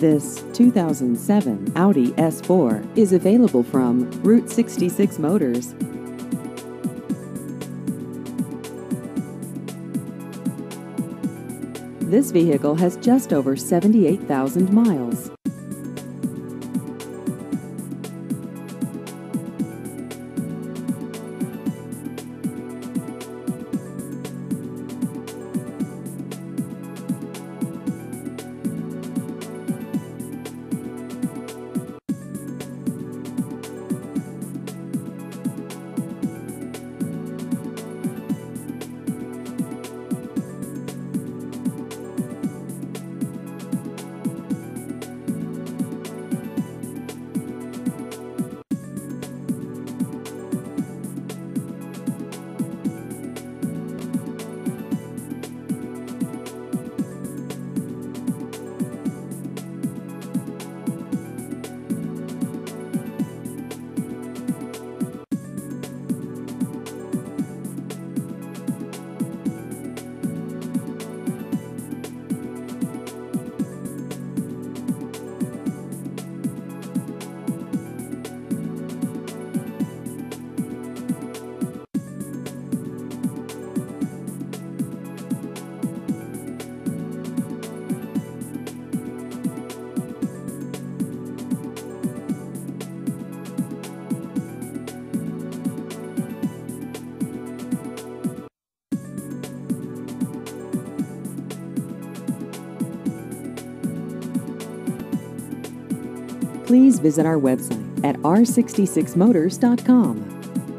This 2007 Audi S4 is available from Route 66 Motors. This vehicle has just over 78,000 miles. please visit our website at r66motors.com.